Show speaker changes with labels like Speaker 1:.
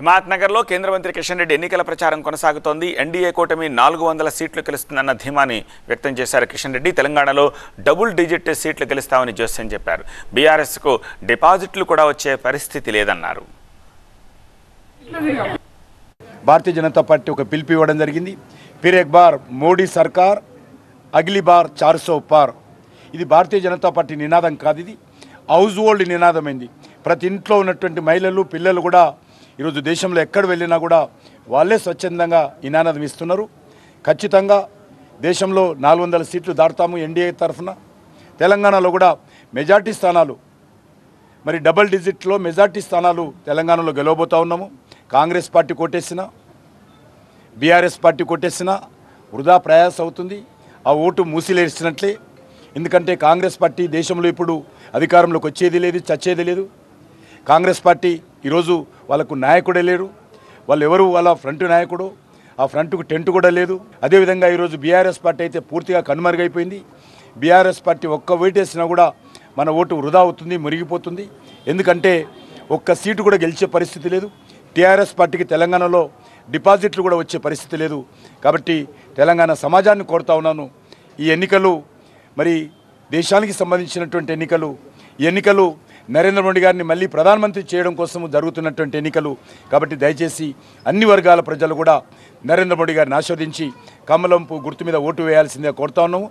Speaker 1: హిమాత్నగర్లో కేంద్ర మంత్రి కిషన్ రెడ్డి ఎన్నికల ప్రచారం కొనసాగుతోంది. ఎన్డీఏ కూటమి నాలుగు వందల సీట్లు గెలుస్తుందన్న ధీమాని వ్యక్తం చేశారు కిషన్ రెడ్డి. తెలంగాణలో డబుల్ డిజిట్ సీట్లు గెలుస్తామని జోస్యం చెప్పారు. బీఆర్ఎస్కు డిపాజిట్లు కూడా వచ్చే పరిస్థితి లేదన్నారు.
Speaker 2: భారతీయ జనతా పార్టీ ఒక పిలుపు ఇవ్వడం జరిగింది. ఫిర్ ఎక్ బార్ మోడీ సర్కార్ అగిలి బార్ చార్ సో పార్. ఇది భారతీయ జనతా పార్టీ నినాదం కాదు ఇది. హౌస్ హోల్డ్ నినాదమైంది ప్రతి ఇంట్లో ఉన్నటువంటి మహిళలు పిల్లలు కూడా ఈరోజు దేశంలో ఎక్కడ వెళ్ళినా కూడా వాళ్ళే స్వచ్ఛందంగా ఈ ఇస్తున్నారు. ఖచ్చితంగా దేశంలో నాలుగు వందల సీట్లు దాటుతాము ఎన్డీఏ తరఫున. తెలంగాణలో కూడా మెజార్టీ స్థానాలు మరి డబల్ డిజిట్లో మెజార్టీ స్థానాలు తెలంగాణలో గెలవబోతా ఉన్నాము. కాంగ్రెస్ పార్టీ కొట్టేసిన బీఆర్ఎస్ పార్టీ కొట్టేసిన వృధా ప్రయాస అవుతుంది. ఆ ఓటు మూసిలేసినట్లే ఎందుకంటే కాంగ్రెస్ పార్టీ దేశంలో ఇప్పుడు అధికారంలోకి వచ్చేది లేదు చచ్చేది లేదు. కాంగ్రెస్ పార్టీ ఈరోజు వాళ్ళకు నాయకుడే లేరు. వాళ్ళు ఎవరు? వాళ్ళ ఫ్రంట్ నాయకుడు. ఆ ఫ్రంట్కు టెంట్ కూడా లేదు. అదేవిధంగా ఈరోజు బీఆర్ఎస్ పార్టీ అయితే పూర్తిగా కనుమరుగైపోయింది. బీఆర్ఎస్ పార్టీ ఒక్క ఓటేసినా కూడా మన ఓటు వృధా అవుతుంది మురిగిపోతుంది. ఎందుకంటే ఒక్క సీటు కూడా గెలిచే పరిస్థితి లేదు. టీఆర్ఎస్ పార్టీకి తెలంగాణలో డిపాజిట్లు కూడా వచ్చే పరిస్థితి లేదు. కాబట్టి తెలంగాణ సమాజాన్ని కోరుతా ఉన్నాను. ఈ ఎన్నికలు మరి దేశానికి సంబంధించినటువంటి ఎన్నికలు ఈ ఎన్నికలు నరేంద్ర మోడీ గారిని మళ్ళీ ప్రధానమంత్రి చేయడం కోసం జరుగుతున్నటువంటి ఎన్నికలు. కాబట్టి దయచేసి అన్ని వర్గాల ప్రజలు కూడా నరేంద్ర మోడీ గారిని ఆస్వాదించి కమలంపు గుర్తు మీద ఓటు వేయాల్సిందే కోరుతా ఉన్నాము.